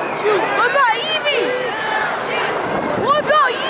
What about Evie? What about Evie?